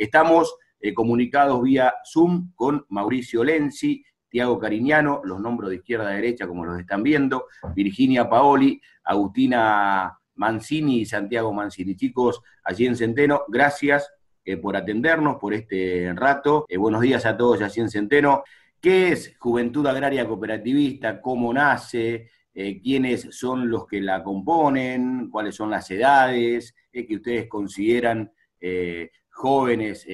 Estamos eh, comunicados vía Zoom con Mauricio Lenzi, Tiago Cariñano, los nombro de izquierda a derecha como los están viendo, Virginia Paoli, Agustina Mancini y Santiago Mancini. Chicos, allí en Centeno, gracias eh, por atendernos por este rato. Eh, buenos días a todos allí en Centeno. ¿Qué es Juventud Agraria Cooperativista? ¿Cómo nace? ¿Quiénes son los que la componen? ¿Cuáles son las edades que ustedes consideran jóvenes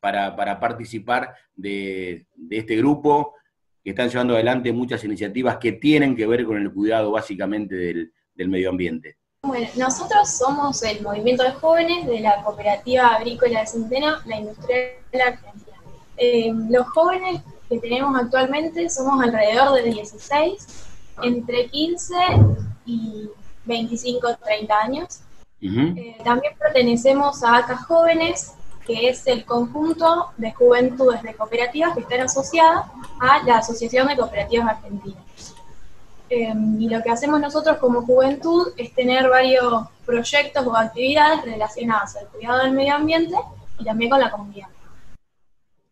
para, participar de, este grupo? que están llevando adelante muchas iniciativas que tienen que ver con el cuidado básicamente del, medio ambiente? Bueno, nosotros somos el movimiento de jóvenes de la Cooperativa Agrícola de Centeno, la Industrial Argentina. Eh, los jóvenes que tenemos actualmente somos alrededor de 16, entre 15 y 25 30 años. Eh, también pertenecemos a ACA Jóvenes, que es el conjunto de juventudes de cooperativas que están asociadas a la Asociación de Cooperativas Argentinas. Em, y lo que hacemos nosotros como juventud es tener varios proyectos o actividades relacionadas al cuidado del medio ambiente y también con la comunidad.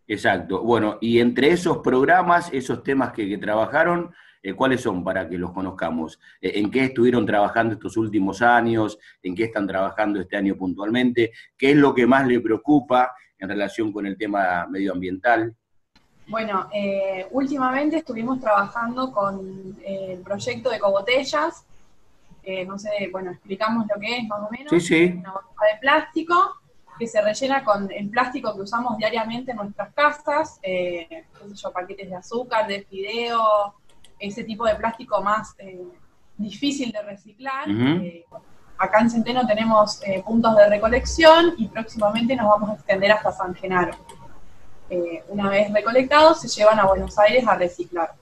Exacto. Bueno, y entre esos programas, esos temas que, trabajaron, eh, ¿cuáles son para que los conozcamos? Eh, ¿En qué estuvieron trabajando estos últimos años? ¿En qué están trabajando este año puntualmente? ¿Qué es lo que más le preocupa en relación con el tema medioambiental? Bueno, eh, últimamente estuvimos trabajando con eh, el proyecto de cobotellas. no sé, bueno, explicamos lo que es más o menos. Sí, sí. Una bolsa de plástico que se rellena con el plástico que usamos diariamente en nuestras casas, qué sé yo, paquetes de azúcar, de fideo, ese tipo de plástico más eh, difícil de reciclar. acá en Centeno tenemos puntos de recolección y próximamente nos vamos a extender hasta San Genaro. Eh, una vez recolectados, se llevan a Buenos Aires a reciclar.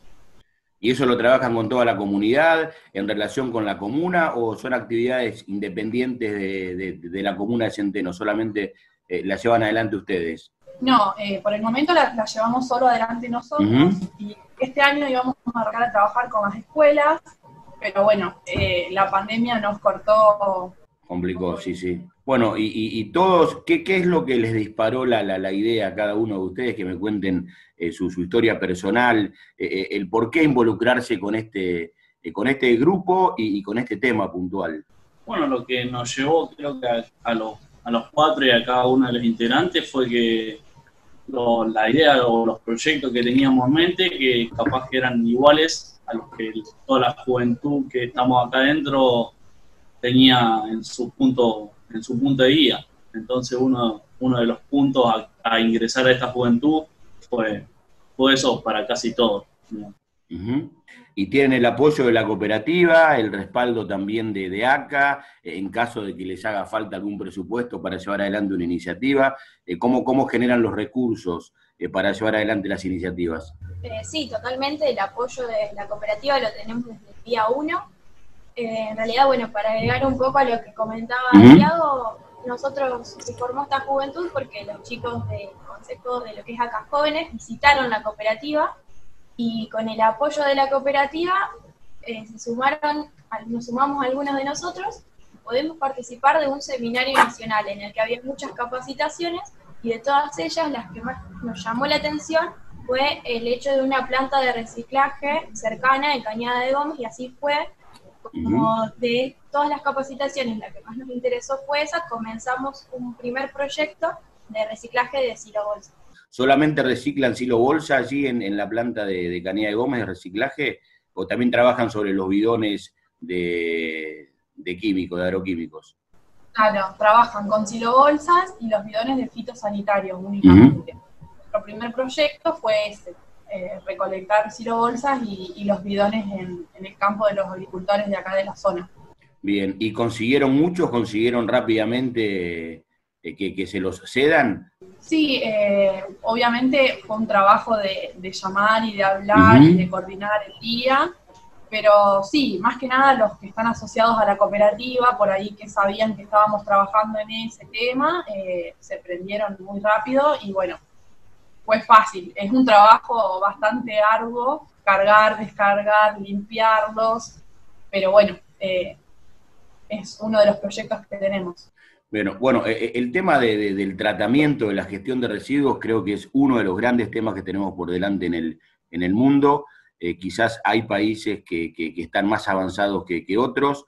¿Y eso lo trabajan con toda la comunidad en relación con la comuna o son actividades independientes de, la comuna de Centeno? ¿Solamente eh, las llevan adelante ustedes? No, eh, por el momento las llevamos solo adelante nosotros y este año íbamos a arrancar a trabajar con las escuelas, pero bueno, la pandemia nos cortó. Complicó, sí, sí. Bueno, y, todos, ¿qué, ¿qué, es lo que les disparó la, la, idea a cada uno de ustedes? Que me cuenten eh, su, historia personal, eh, eh, el por qué involucrarse con este, con este grupo y, con este tema puntual. Bueno, lo que nos llevó, creo que a, los, a los cuatro y a cada uno de los integrantes fue que la idea o los proyectos que teníamos en mente, que capaz que eran iguales a los que toda la juventud que estamos acá adentro tenía en su punto en su punto de guía. Entonces uno, uno de los puntos a, ingresar a esta juventud fue, fue eso para casi todos. Y tienen el apoyo de la cooperativa, el respaldo también de, de, ACA, en caso de que les haga falta algún presupuesto para llevar adelante una iniciativa. Eh, ¿cómo, ¿Cómo generan los recursos eh, para llevar adelante las iniciativas? Eh, sí, totalmente. El apoyo de la cooperativa lo tenemos desde el día uno. En realidad, bueno, para agregar un poco a lo que comentaba Santiago, nosotros se formó esta juventud porque los chicos del Consejo de lo que es acá jóvenes visitaron la cooperativa y con el apoyo de la cooperativa eh, se sumaron, nos sumamos algunos de nosotros podemos participar de un seminario nacional en el que había muchas capacitaciones y de todas ellas las que más nos llamó la atención fue el hecho de una planta de reciclaje cercana en Cañada de Gómez y así fue como de todas las capacitaciones, la que más nos interesó fue esa, comenzamos un primer proyecto de reciclaje de silo bolsa. ¿Solamente reciclan silo bolsa allí en, la planta de, de Canilla de Gómez de reciclaje? ¿O también trabajan sobre los bidones de, químicos, de agroquímicos? Claro, trabajan con silobolsas y los bidones de fitosanitarios únicamente. Nuestro primer proyecto fue ese, eh, recolectar silobolsas y, y los bidones en, el campo de los agricultores de acá de la zona. Bien, ¿y consiguieron muchos? ¿Consiguieron rápidamente eh, que, se los cedan? Sí, eh, obviamente fue un trabajo de, llamar y de hablar y de coordinar el día, pero sí, más que nada los que están asociados a la cooperativa, por ahí que sabían que estábamos trabajando en ese tema, se prendieron muy rápido y bueno, fue fácil. Es un trabajo bastante arduo, cargar, descargar, limpiarlos, pero bueno, eh, es uno de los proyectos que tenemos. Bueno, bueno, eh, eh, el tema del tratamiento, de la gestión de residuos, creo que es uno de los grandes temas que tenemos por delante en el, en el mundo. Eh, quizás hay países que, están más avanzados que, otros.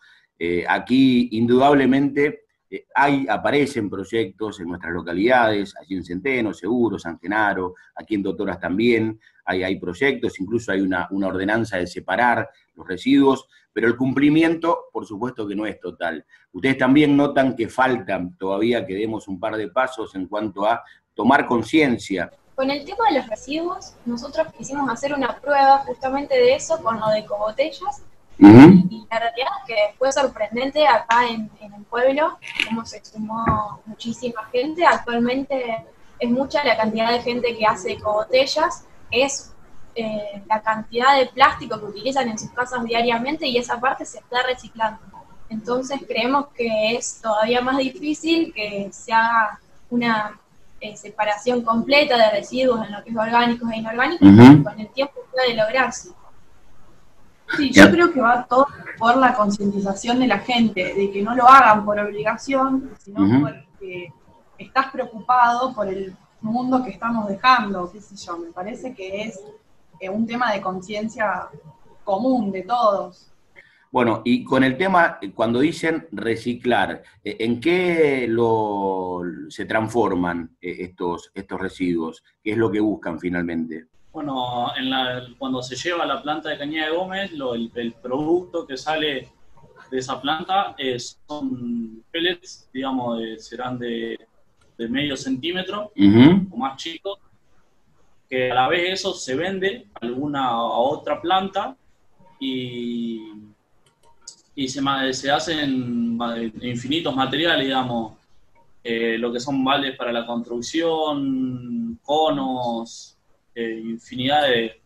aquí, indudablemente, hay, aparecen proyectos en nuestras localidades, allí en Centeno, Seguro, San Genaro, aquí en Doctoras también, hay, hay proyectos, incluso hay una, una ordenanza de separar los residuos, pero el cumplimiento, por supuesto que no es total. Ustedes también notan que faltan todavía que demos un par de pasos en cuanto a tomar conciencia. Con el tema de los residuos, nosotros quisimos hacer una prueba justamente de eso con lo de cobotellas. Y la realidad es que fue sorprendente acá en, en el pueblo, cómo se sumó muchísima gente. Actualmente es mucha la cantidad de gente que hace cobotellas. Es eh, la cantidad de plástico que utilizan en sus casas diariamente y esa parte se está reciclando. Entonces creemos que es todavía más difícil que se haga una eh, separación completa de residuos en lo que es orgánicos e inorgánicos, con el tiempo puede lograrse. Sí, yo creo que va todo por la concientización de la gente, de que no lo hagan por obligación, sino porque estás preocupado por el mundo que estamos dejando, qué sé yo, me parece que es un tema de conciencia común de todos. Bueno, y con el tema, cuando dicen reciclar, eh, ¿en qué lo, se transforman eh, estos, estos residuos? ¿Qué es lo que buscan finalmente? Bueno, cuando se lleva a la planta de Cañada de Gómez, el, producto que sale de esa planta es, son pellets, digamos, serán de, medio centímetro o más chicos, que a la vez eso se vende a alguna a otra planta y, y se, se hacen infinitos materiales, digamos, eh, lo que son vales para la construcción, conos, infinidad de,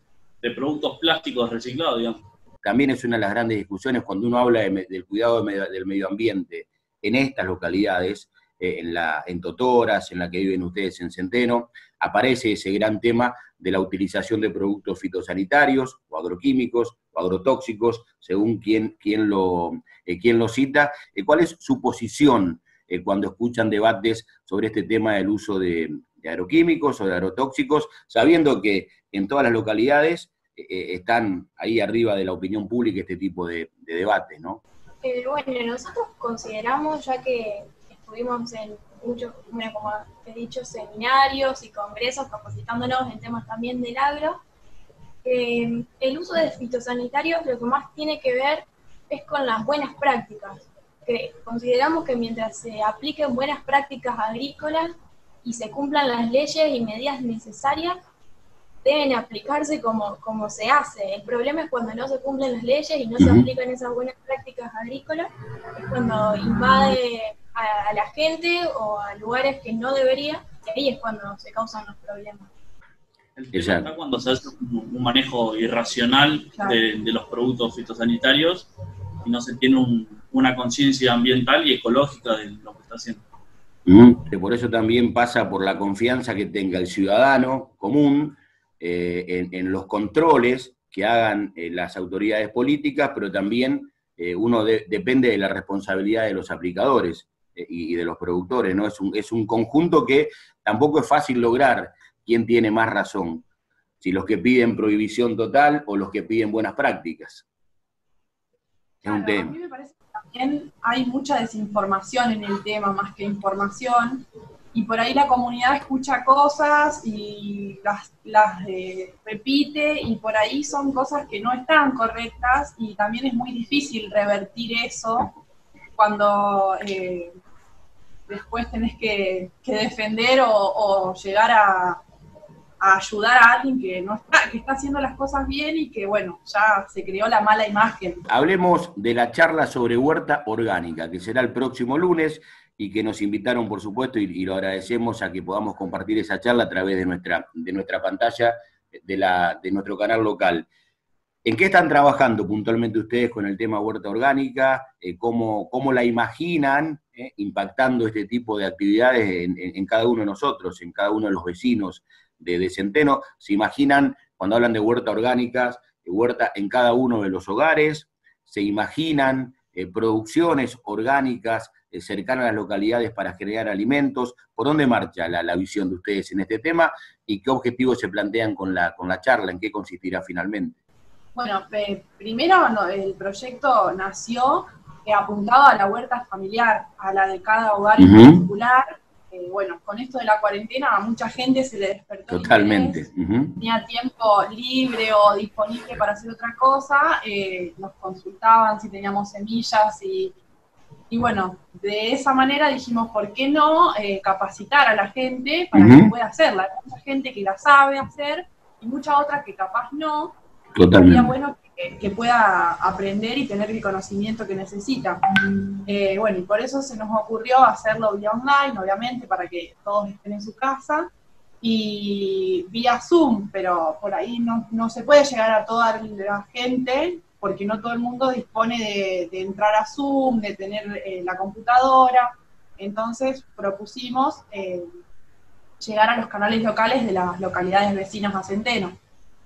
productos plásticos reciclados, digamos. También es una de las grandes discusiones cuando uno habla del cuidado del medio ambiente en estas localidades, eh, en, la, en Totoras, en la que viven ustedes en Centeno, aparece ese gran tema de la utilización de productos fitosanitarios o agroquímicos o agrotóxicos, según quién, lo, eh, lo cita. Eh, ¿Cuál es su posición eh, cuando escuchan debates sobre este tema del uso de, agroquímicos o de agrotóxicos, sabiendo que en todas las localidades están ahí arriba de la opinión pública este tipo de, de debates, ¿no? bueno, nosotros consideramos, ya que estuvimos en muchos, como he dicho, seminarios y congresos capacitándonos en temas también del agro. Eh, el uso de fitosanitarios lo que más tiene que ver es con las buenas prácticas. Que consideramos que mientras se apliquen buenas prácticas agrícolas y se cumplan las leyes y medidas necesarias, deben aplicarse como, como se hace. El problema es cuando no se cumplen las leyes y no se aplican esas buenas prácticas agrícolas, es cuando invade a, la gente o a lugares que no debería, y ahí es cuando se causan los problemas. El cuando se hace un, manejo irracional de, los productos fitosanitarios y no se tiene una conciencia ambiental y ecológica de lo que está haciendo. Por eso también pasa por la confianza que tenga el ciudadano común eh, en, los controles que hagan eh, las autoridades políticas, pero también eh, uno depende de la responsabilidad de los aplicadores y, de los productores, ¿no? Es un, es un conjunto que tampoco es fácil lograr quién tiene más razón, si los que piden prohibición total o los que piden buenas prácticas. Es un tema. A mí me parece que también hay mucha desinformación en el tema más que información, y por ahí la comunidad escucha cosas y las, las eh, repite y por ahí son cosas que no están correctas y también es muy difícil revertir eso cuando eh, después tenés que, defender o, llegar a, ayudar a alguien que no está, que está haciendo las cosas bien y que bueno, ya se creó la mala imagen. Hablemos de la charla sobre huerta orgánica, que será el próximo lunes y que nos invitaron, por supuesto, y, lo agradecemos a que podamos compartir esa charla a través de nuestra, de nuestra pantalla de, la, de nuestro canal local. ¿En qué están trabajando puntualmente ustedes con el tema huerta orgánica? Eh, ¿cómo, ¿cómo, la imaginan eh, impactando este tipo de actividades en, cada uno de nosotros, en cada uno de los vecinos de, Centeno. ¿Se imaginan, cuando hablan de huerta orgánicas, huerta en cada uno de los hogares? ¿Se imaginan eh, producciones orgánicas eh, cercana a las localidades para generar alimentos. ¿Por dónde marcha la, visión de ustedes en este tema y qué objetivos se plantean con la, con la charla? ¿En qué consistirá finalmente? Bueno, primero el proyecto nació eh, apuntado a la huerta familiar, a la de cada hogar en particular. Bueno, con esto de la cuarentena a mucha gente se le despertó. Totalmente. Tenía tiempo libre o disponible para hacer otra cosa, eh, nos consultaban si teníamos semillas y, y, bueno, de esa manera dijimos, ¿por qué no eh, capacitar a la gente para que pueda hacerla? Hay mucha gente que la sabe hacer y mucha otra que capaz no. Totalmente. Sería bueno que, pueda aprender y tener el conocimiento que necesita. Eh, bueno, y por eso se nos ocurrió hacerlo vía online, obviamente, para que todos estén en su casa, y vía Zoom, pero por ahí no, no se puede llegar a toda la gente, porque no todo el mundo dispone de, entrar a Zoom, de tener eh, la computadora. Entonces propusimos eh, llegar a los canales locales de las localidades vecinas a Centeno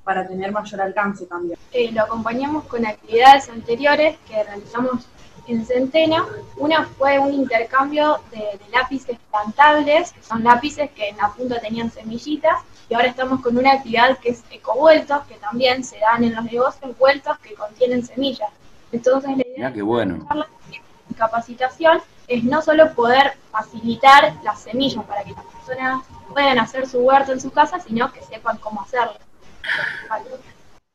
para tener mayor alcance también. Eh, lo acompañamos con actividades anteriores que realizamos en Centena. Una fue un intercambio de, lápices plantables, que son lápices que en la punta tenían semillitas, y ahora estamos con una actividad que es ecovueltos, que también se dan en los negocios vueltos que contienen semillas. Entonces la idea bueno. de capacitación es no solo poder facilitar las semillas para que las personas puedan hacer su huerto en su casa, sino que sepan cómo hacerlo.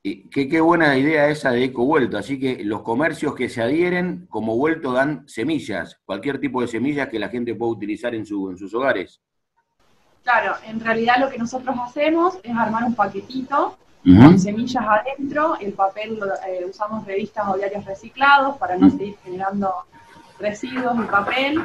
Qué, qué, buena idea esa de eco vuelto. Así que los comercios que se adhieren como vuelto dan semillas, cualquier tipo de semillas que la gente pueda utilizar en, su, en sus hogares. Claro, en realidad lo que nosotros hacemos es armar un paquetito con semillas adentro, el papel eh, usamos revistas o diarios reciclados para no seguir generando residuos de papel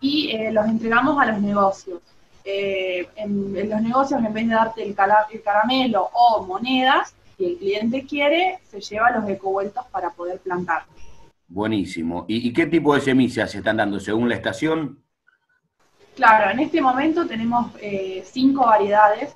y eh, los entregamos a los negocios. Eh, en, los negocios, en vez de darte el, caramelo o monedas, si el cliente quiere, se lleva los ecovueltos para poder plantar. Buenísimo. ¿Y, qué tipo de semillas se están dando según la estación? Claro, en este momento tenemos eh, cinco variedades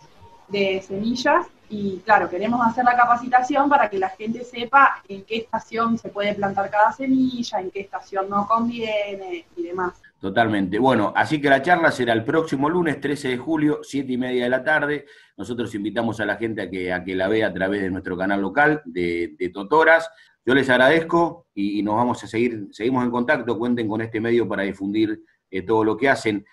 de semillas y claro, queremos hacer la capacitación para que la gente sepa en qué estación se puede plantar cada semilla, en qué estación no conviene y demás. Totalmente. Bueno, así que la charla será el próximo lunes, 13 de julio, 7 y media de la tarde. Nosotros invitamos a la gente a que, a que la vea a través de nuestro canal local de, Totoras. Yo les agradezco y, nos vamos a seguir, seguimos en contacto. Cuenten con este medio para difundir eh, todo lo que hacen.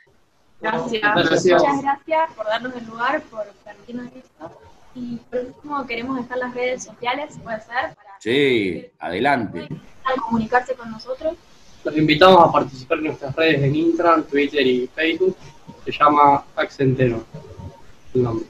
Gracias. Muchas gracias por darnos el lugar, por permitirnos esto. Y por último, queremos dejar las redes sociales, puede ser. Para sí, adelante. Al comunicarse con nosotros. Los invitamos a participar en nuestras redes en Intran, Twitter y Facebook. Se llama Accentero el nombre.